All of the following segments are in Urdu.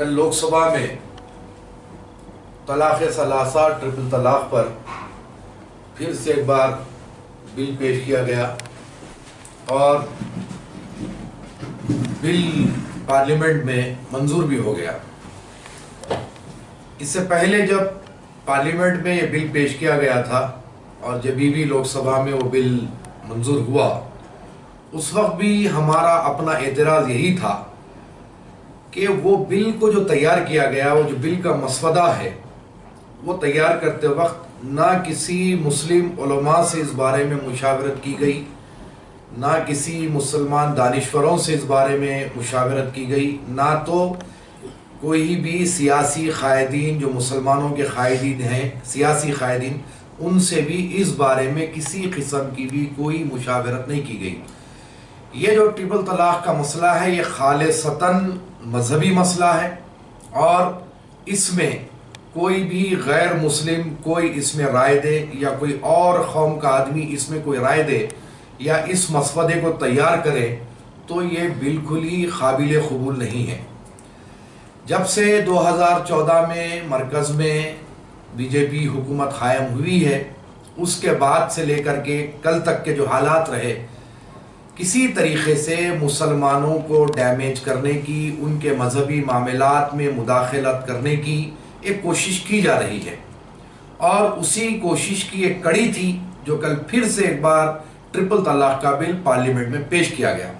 کل لوک سبھا میں طلاق ثلاثہ ٹرپل طلاق پر پھر سے ایک بار بل پیش کیا گیا اور بل پارلیمنٹ میں منظور بھی ہو گیا۔ اس سے پہلے جب پارلیمنٹ میں یہ بل پیش کیا گیا تھا اور جب بھی لوک سبھا میں وہ بل منظور ہوا، اس وقت بھی ہمارا اپنا اعتراض یہی تھا۔ کہ وہ بل کو جو تیار کیا گیا، وہ جو بل کا مسودہ ہے، وہ تیار کرتے وقت نہ کسی مسلم علماء سے اس بارے میں مشاورت کی گئی، نہ کسی مسلمان دانشوروں سے اس بارے میں مشاورت کی گئی، نہ تو کوئی بھی سیاسی قائدین جو مسلمانوں کے قائدین ہیں، سیاسی قائدین، ان سے بھی اس بارے میں کسی قسم کی بھی کوئی مشاورت نہیں کی گئی۔ یہ جو ٹرپل طلاق کا مسئلہ ہے، یہ خالصتاً مذہبی مسئلہ ہے اور اس میں کوئی بھی غیر مسلم، کوئی اس میں رائے دے یا کوئی اور قوم کا آدمی اس میں کوئی رائے دے یا اس مسودے کو تیار کرے تو یہ بالکل ہی قابل قبول نہیں ہے۔ جب سے دو ہزار چودہ میں مرکز میں بی جے پی حکومت قائم ہوئی ہے، اس کے بعد سے لے کر کے کل تک کے جو حالات رہے کسی طریقے سے مسلمانوں کو ڈیمیج کرنے کی، ان کے مذہبی معاملات میں مداخلت کرنے کی ایک کوشش کی جا رہی ہے۔ اور اسی کوشش کی ایک کڑی تھی جو کل پھر سے ایک بار ٹرپل طلاق کا بل پارلیمنٹ میں پیش کیا گیا۔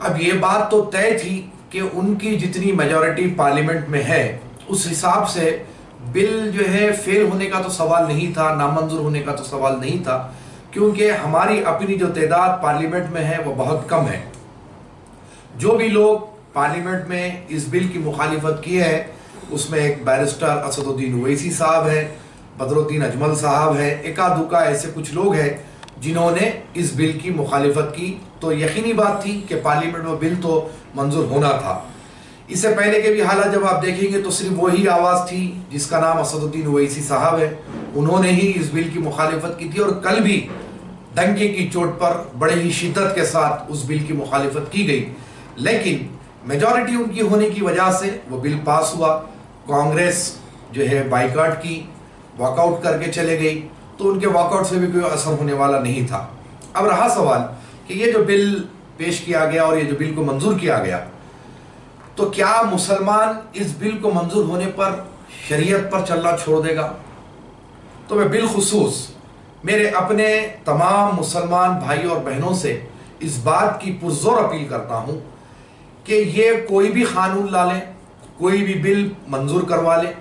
اب یہ بات تو طے تھی کہ ان کی جتنی میجورٹی پارلیمنٹ میں ہے، اس حساب سے بل جو ہے فیل ہونے کا تو سوال نہیں تھا، نامنظور ہونے کا تو سوال نہیں تھا۔ کیونکہ ہماری اپنی جو تعداد پارلیمنٹ میں ہے وہ بہت کم ہے۔ جو بھی لوگ پارلیمنٹ میں اس بل کی مخالفت کی ہے، اس میں ایک بیرسٹر اسد الدین اویسی صاحب ہے بدر الدین اجمل صاحب ہے اکا دکا ایسے کچھ لوگ ہیں جنہوں نے اس بل کی مخالفت کی۔ تو یقینی بات تھی کہ پارلیمنٹ میں بل تو منظور ہونا تھا۔ اس سے پہلے کے بھی حالات جب آپ دیکھیں گے تو صرف وہی آواز تھی جس کا نام اسد الدین اویسی صاحب ہے انہوں نے ہی اس بل کی مخالفت کی تھی اور کل بھی ڈنکے کی چوٹ پر بڑے ہی شدت کے ساتھ اس بل کی مخالفت کی گئی۔ لیکن میجورٹی ان کی ہونے کی وجہ سے وہ بل پاس ہوا۔ کانگریس جو ہے بائیکاٹ کی، واک آؤٹ کر کے چلے گئی۔ تو ان کے واک آؤٹ سے بھی کوئی اثر ہونے والا نہیں تھا۔ اب رہا سوال کہ یہ جو بل پیش کیا گیا اور یہ جو بل کو منظور کیا گیا، تو کیا مسلمان اس بل کو منظور ہونے پر شریعت پر چلنا چھوڑ دے گا؟ تو میں بالخصوص میرے اپنے تمام مسلمان بھائی اور بہنوں سے اس بات کی پرزور اپیل کرتا ہوں کہ یہ کوئی بھی قانون لا لیں، کوئی بھی بل منظور کروا لیں۔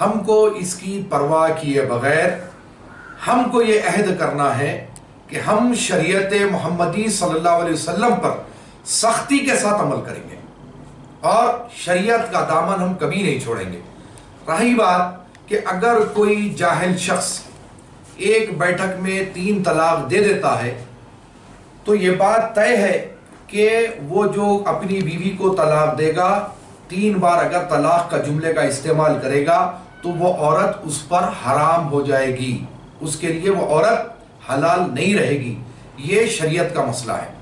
ہم کو اس کی پرواہ کیے بغیر ہم کو یہ عہد کرنا ہے کہ ہم شریعت محمدی صلی اللہ علیہ وسلم پر سختی کے ساتھ عمل کریں گے۔ اور شریعت کا دامن ہم کبھی نہیں چھوڑیں گے۔ رہی بات کہ اگر کوئی جاہل شخص ایک بیٹھک میں تین طلاق دے دیتا ہے، تو یہ بات طے ہے کہ وہ جو اپنی بیوی کو طلاق دے گا، تین بار اگر طلاق کا جملے کا استعمال کرے گا، تو وہ عورت اس پر حرام ہو جائے گی۔ اس کے لیے وہ عورت حلال نہیں رہے گی۔ یہ شریعت کا مسئلہ ہے۔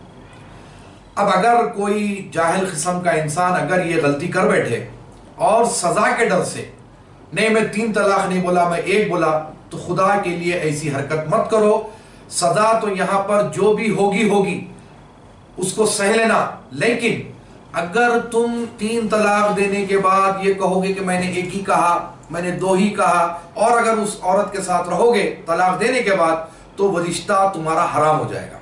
اب اگر کوئی جاہل قسم کا انسان اگر یہ غلطی کر بیٹھے اور سزا کے ڈر سے نہیں، میں تین طلاق نہیں بولا، میں ایک بولا۔ تو خدا کے لیے ایسی حرکت مت کرو۔ سزا تو یہاں پر جو بھی ہوگی ہوگی۔ اس کو سہ لینا۔ لیکن اگر تم تین طلاق دینے کے بعد یہ کہو گے کہ میں نے ایک ہی کہا، میں نے دو ہی کہا، اور اگر اس عورت کے ساتھ رہو گے طلاق دینے کے بعد، تو وہ رشتہ تمہارا حرام ہو جائے گا۔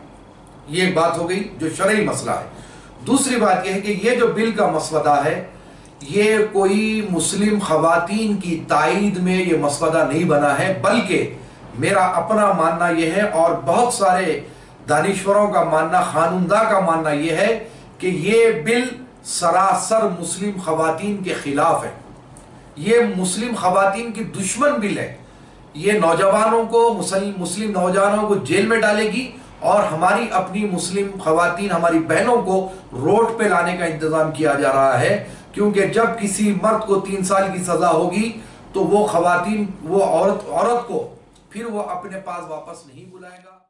یہ ایک بات ہو گئی جو شرعی مسئلہ ہے۔ دوسری بات یہ ہے کہ یہ جو بل کا مسودہ ہے یہ کوئی مسلم خواتین کی تائید میں یہ مسودہ نہیں بنا ہے، بلکہ میرا اپنا ماننا یہ ہے اور بہت سارے دانشوروں کا ماننا خانندہ کا ماننا یہ ہے کہ یہ بل سراسر مسلم خواتین کے خلاف ہے۔ یہ مسلم خواتین کی دشمن بل ہے۔ یہ نوجوانوں کو مسلم نوجوانوں کو جیل میں ڈالے گی اور ہماری اپنی مسلم خواتین، ہماری بہنوں کو روڈ پہ لانے کا انتظام کیا جا رہا ہے۔ کیونکہ جب کسی مرد کو تین سال کی سزا ہوگی تو وہ خواتین، وہ عورت عورت کو پھر وہ اپنے پاس واپس نہیں بلائے گا۔